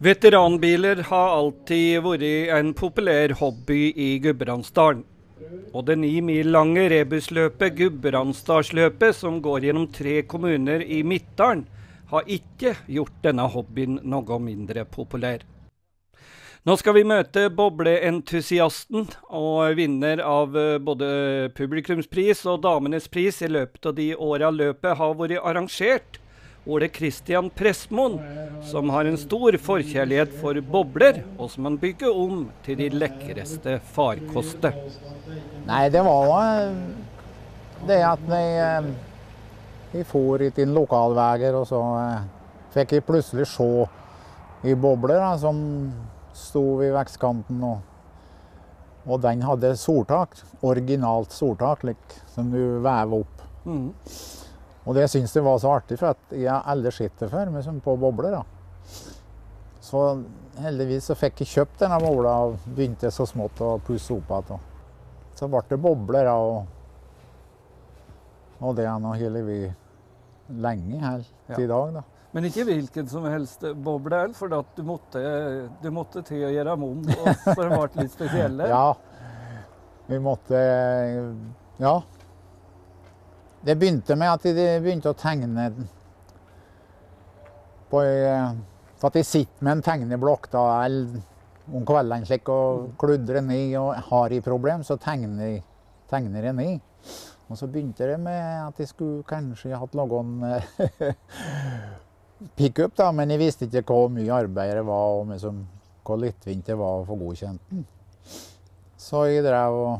Veteranbiler har alltid vært en populær hobby i Gudbrandsdalen. Og det ni mil lange rebusløpet Gudbrandsdalsløpet, som går gjennom tre kommuner i Midtdalen, har ikke gjort denne hobbyen noe mindre populær. Nå skal vi møte bobleentusiasten og vinner av både publikumspris og Damenes pris i løpet av de åra løpet har vært arrangert. Ole Kristian Pressmoen, som har en stor forkjærlighet for bobler, og som han bygger om til de lekreste farkoster. Nei, det var det at vi, vi for i en lokalveier, og så fikk jeg plutselig se i bobler da, som sto ved vekstkanten. Og, og den hadde soltak, originalt soltak, like, som du vever opp. Mm. Og det syns jeg var så artig, for at jeg har aldri sett det før, men som på bobler. da. Så heldigvis så fikk jeg kjøpt denne bobla og begynte så smått å pusse opp igjen. Så ble det bobler, da, og, og det har nå holdt lenge helt til i dag. da. Men ikke hvilken som helst boble, for at du måtte, du måtte til å gjøre om, for de ble litt spesielle? ja. Vi måtte Ja. Det begynte med at de begynte å tegne på For at de sitter med en tegneblokk da, om kveldene slik, og kludrer ned og har i problem, så tegner, tegner de ned. Og så begynte det med at de skulle kanskje hatt noen pickup, da, men jeg visste ikke hvor mye arbeid det var, og liksom, hvor lettvint det var å få godkjent den. Så jeg drev og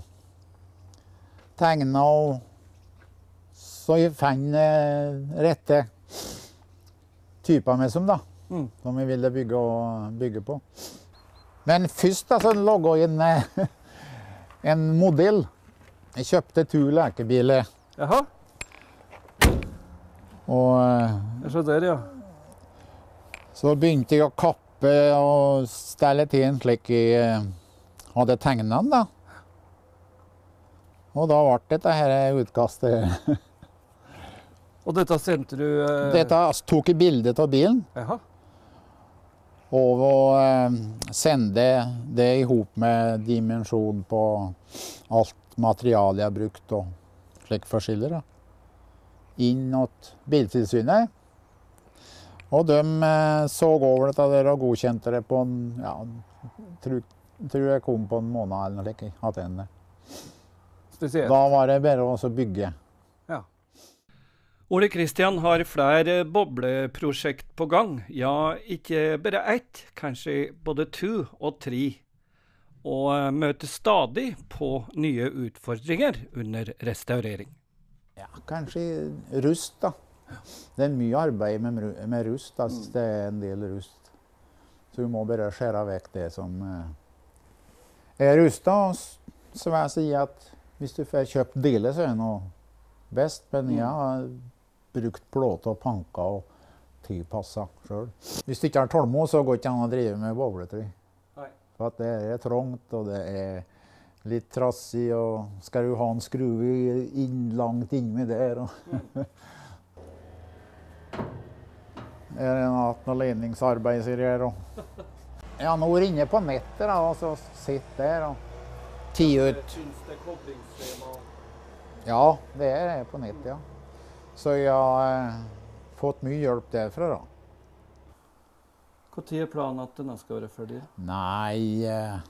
tegna og så jeg fant rette typer med som, da. Mm. Som vi ville bygge, bygge på. Men først da, så laga jeg en, en modell. Jeg kjøpte to lekebiler. Jaha. Og Jeg ser der, ja. Så begynte jeg å kappe og stelle til en slik jeg hadde tegna den, da. Og da ble dette her utkastet. Og dette sendte du eh... Dette tok jeg bilde av bilen. Jaha. Og eh, sende det i hop med dimensjon på alt materialet jeg har brukt, og slik forskjellig. da. Inn til Biltilsynet. Og de eh, så over dette der og godkjente det på en ja, tror, tror jeg kom på en måned eller noe slikt. Spesielt. Da var det bare å bygge. Ja. Ole Kristian har flere bobleprosjekt på gang. Ja, ikke bare ett, kanskje både to og tre. Og møter stadig på nye utfordringer under restaurering. Ja, kanskje rust, da. Det er mye arbeid med, med rust. Da. Det er en del rust. Så du må bare skjære vekk det som er rusta. Så vil jeg si at hvis du får kjøpt deler, så er det noe best. Men jeg har brukt plåter og panker og tilpassa sjøl. Hvis du ikke har tålmod, så går det ikke an å drive med bobletry. For at det er trangt, og det er litt trassig, og skal du ha en skrue inn, langt inni der og Det er noe ledningsarbeid, sier jeg. Og. Ja, nå er inne på nettet da, og så sitter der og tier ut. Ja, det er på nettet, ja. Så jeg har eh, fått mye hjelp derfra, da. Når er planen at denne skal være ferdig? Nei eh,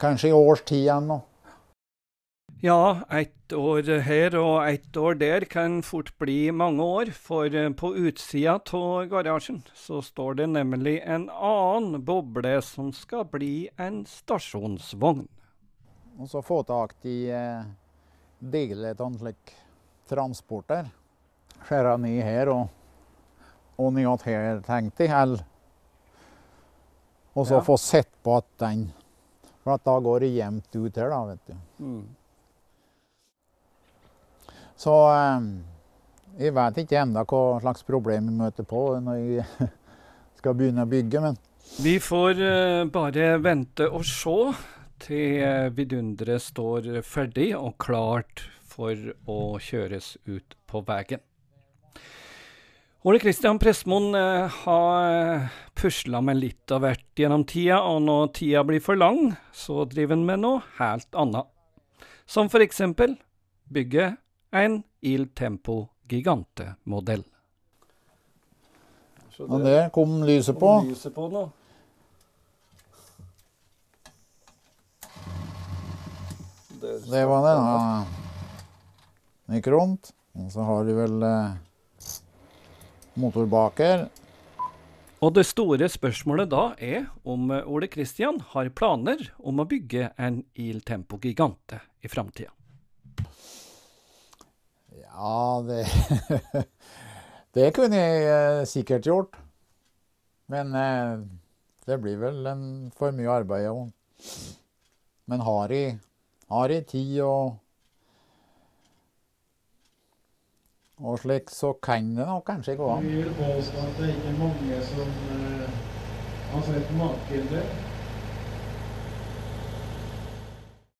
Kanskje i års tid nå. Ja, ett år her og ett år der kan fort bli mange år, for på utsida av garasjen så står det nemlig en annen boble som skal bli en stasjonsvogn. Og så få tak i eh, deler av en slik transporter. Skjære ned her og, og ned her, tenkte jeg. Og så ja. få sett på at den For at da går det jevnt ut her, da, vet du. Mm. Så eh, jeg vet ikke ennå hva slags problem vi møter på når jeg skal begynne å bygge, men Vi får eh, bare vente og se til vidunderet står ferdig og klart for å kjøres ut på veien. Ole Kristian Prestmoen eh, har pusla med litt av hvert gjennom tida, og når tida blir for lang, så driver han med noe helt annet. Som for eksempel bygge en Il Tempo Gigante-modell. Og det kom lyset på. Lyset på nå. Det var det. Ja. Gikk rundt. Og så har de vel eh, motorbaker. Og det store spørsmålet da er om eh, Ole Kristian har planer om å bygge en Il Tempo Gigante i framtida. Ja, det Det kunne jeg eh, sikkert gjort. Men eh, det blir vel en, for mye arbeid. Men har jeg, har jeg tid og og slik, så kan det nok kanskje gå an. Vi vil påstå at det er ikke mange som eh, har sett maken til